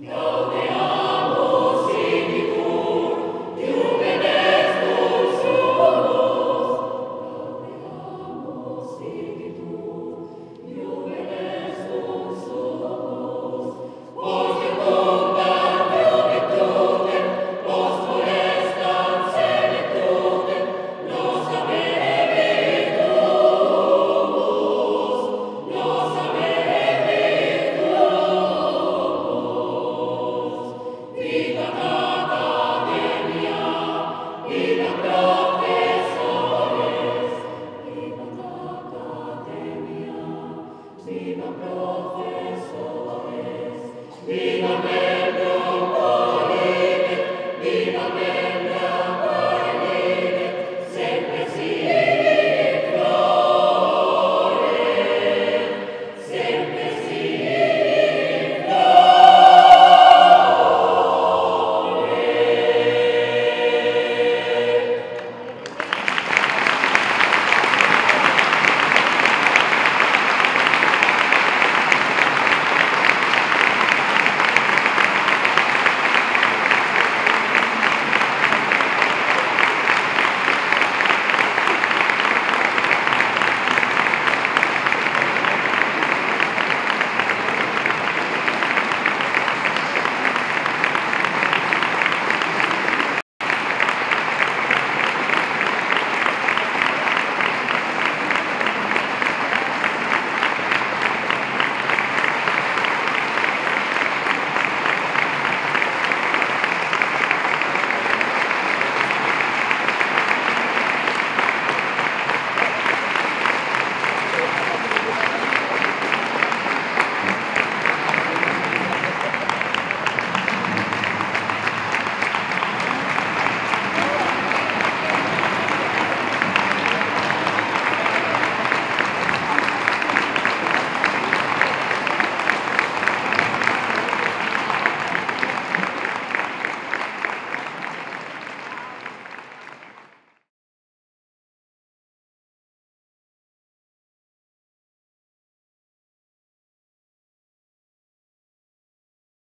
No. obey.